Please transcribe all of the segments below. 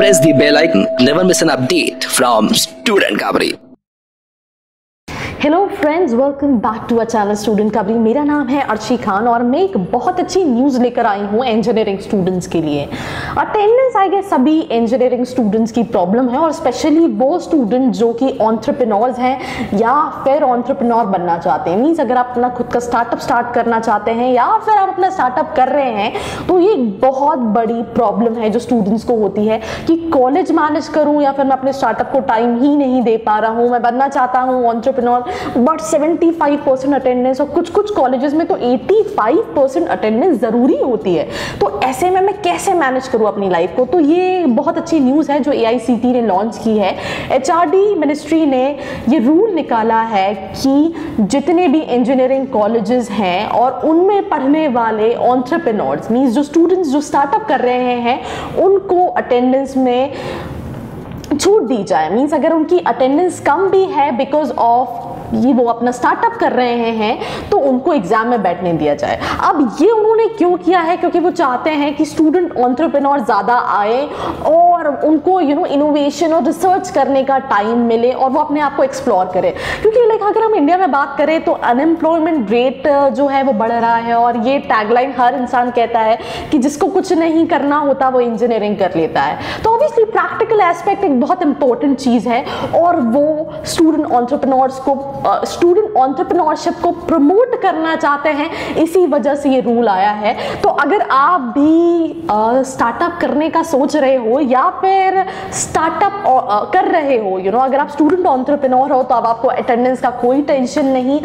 press the bell icon. Never miss an update from Student Kabri. Hello friends welcome back to a channel student Kabri मेरा नाम है अर्शी खान और मैं एक बहुत अच्छी न्यूज़ लेकर आई हूँ इंजीनियरिंग स्टूडेंट्स के लिए। अटेंडेंस आई गेस सभी इंजीनियरिंग स्टूडेंट्स की प्रॉब्लम है और स्पेशली वो स्टूडेंट जो कि ऑन्ट्रप्रनोर्स हैं या फिर ऑन्ट्रप्रनोर बनना चाहते हैं। मीन्स अगर आप अपना खुद का स्टार्टअप स्टार्ट करना चाहते हैं या फिर आप अपना स्टार्टअप कर रहे हैं तो ये एक बहुत बड़ी प्रॉब्लम है जो स्टूडेंट्स को होती है कि कॉलेज मैनेज करूँ या फिर मैं अपने स्टार्टअप को टाइम ही नहीं दे पा रहा हूँ। मैं बनना चाहता हूँ ऑन्ट्रप्रनोर बट 75 परसेंट अटेंडेंस और कुछ कुछ कॉलेजेस में तो 85 परसेंट अटेंडेंस ज़रूरी होती है। तो ऐसे में मैं कैसे मैनेज करूँ अपनी लाइफ को? तो ये बहुत अच्छी न्यूज़ है जो एआईसीटी ने लॉन्च की है। एचआरडी मिनिस्ट्री ने ये रूल निकाला है कि जितने भी इंजीनियरिंग कॉलेजेस हैं और उनमें पढ़ने वाले ऑन्ट्रप्रनोर्स मीन्स जो स्टूडेंट्स जो स्टार्टअप कर रहे हैं, उनको अटेंडेंस में छूट दी जाए। मीन्स अगर उनकी अटेंडेंस कम भी है बिकॉज़ ऑफ़ ये वो अपना स्टार्टअप कर रहे हैं तो उनको एग्ज़ाम में बैठने दिया जाए। अब ये उन्होंने क्यों किया है? क्योंकि वो चाहते हैं कि स्टूडेंट ऑन्ट्रप्रनोर ज़्यादा आए और उनको यू नो इनोवेशन और रिसर्च करने का टाइम मिले और वो अपने आप को एक्सप्लोर करें। क्योंकि लाइक अगर हम इंडिया में बात करें तो अनएम्प्लॉयमेंट रेट जो है वो बढ़ रहा है और ये टैगलाइन हर इंसान कहता है कि जिसको कुछ नहीं करना होता, वो इंजीनियरिंग कर लेता है। तो प्रैक्टिकल एस्पेक्ट एक बहुत इंपॉर्टेंट चीज़ है और वो स्टूडेंट ऑन्ट्रप्रनोर्स को स्टूडेंट ऑन्टरप्रनोरशिप को प्रमोट करना चाहते हैं इसी वजह से ये रूल आया है। तो अगर आप भी स्टार्टअप uh, करने का सोच रहे हो या फिर स्टार्टअप uh, कर रहे हो यू you नो know, अगर आप स्टूडेंट ऑन्टरप्रनोर हो तो अब आपको अटेंडेंस का कोई टेंशन नहीं।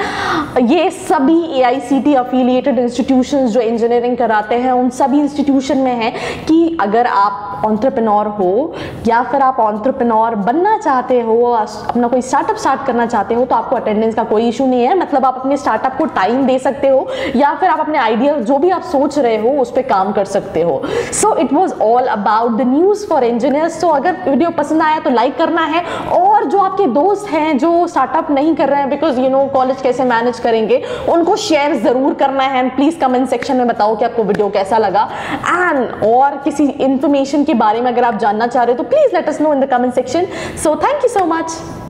ये सभी A I C T affiliated institution जो इंजीनियरिंग कराते हैं उन सभी इंस्टीट्यूशन में है कि अगर आप ऑन्टरप्रनोर हो, या फिर आप ऑन्टरप्रनोर बनना चाहते हो, अपना कोई स्टार्टअप स्टार्ट करना चाहते हो तो आपको अटेंडेंस का कोई इशू नहीं है। मतलब आप अपने स्टार्टअप को टाइम दे सकते हो, या फिर आप अपने आइडिया जो भी आप सोच रहे हो, उस पर काम कर सकते हो। So it was all about the news for engineers तो अगर वीडियो पसंद आया तो लाइक करना है, और जो आपके दोस्त हैं, जो स्टार्टअप नहीं कर रहे हैं बिकॉज़ यू नो कॉलेज कैसे मैनेज करेंगे, उनको शेयर ज़रूर करना है। एंड प्लीज़ कमेंट सेक्शन में बताओ कि आपको वीडियो कैसा लगा। एंड और किसी इंफॉर्मेशन के बारे में अगर आप जानना चाह रहे हो तो please let us know in the comment section so thank you so much